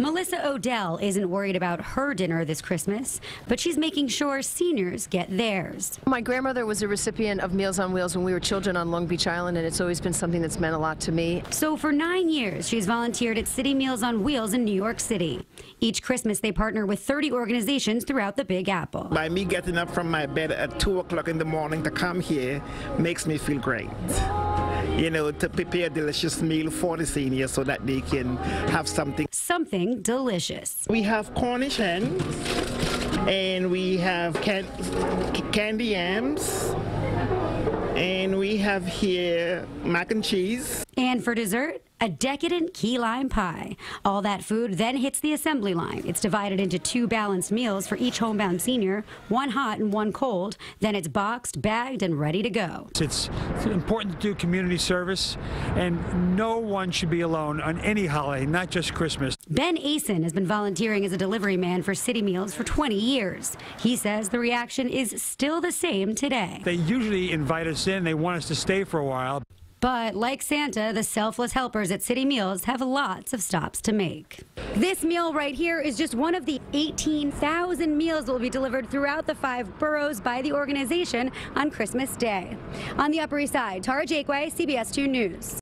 Melissa Odell isn't worried about her dinner this Christmas, but she's making sure seniors get theirs. My grandmother was a recipient of Meals on Wheels when we were children on Long Beach Island, and it's always been something that's meant a lot to me. So for nine years, she's volunteered at City Meals on Wheels in New York City. Each Christmas, they partner with 30 organizations throughout the Big Apple. By me getting up from my bed at 2 o'clock in the morning to come here makes me feel great. You know, to prepare a delicious meal for the seniors so that they can have something. Something delicious. We have Cornish hens and we have can- candy yams and we have here mac and cheese. And for dessert, a decadent key lime pie. All that food then hits the assembly line. It's divided into two balanced meals for each homebound senior, one hot and one cold. Then it's boxed, bagged, and ready to go. It's important to do community service, and no one should be alone on any holiday, not just Christmas. Ben Asen has been volunteering as a delivery man for City Meals for 20 years. He says the reaction is still the same today. They usually invite us in, they want us to stay for a while. But like Santa, the selfless helpers at City Meals have lots of stops to make. This meal right here is just one of the 18,000 meals that will be delivered throughout the five boroughs by the organization on Christmas Day. On the Upper East Side, Tara Jakeway, CBS 2 News.